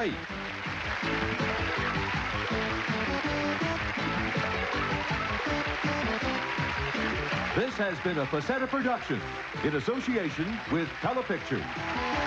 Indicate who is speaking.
Speaker 1: This has been a Facetta production in association with Telepictures.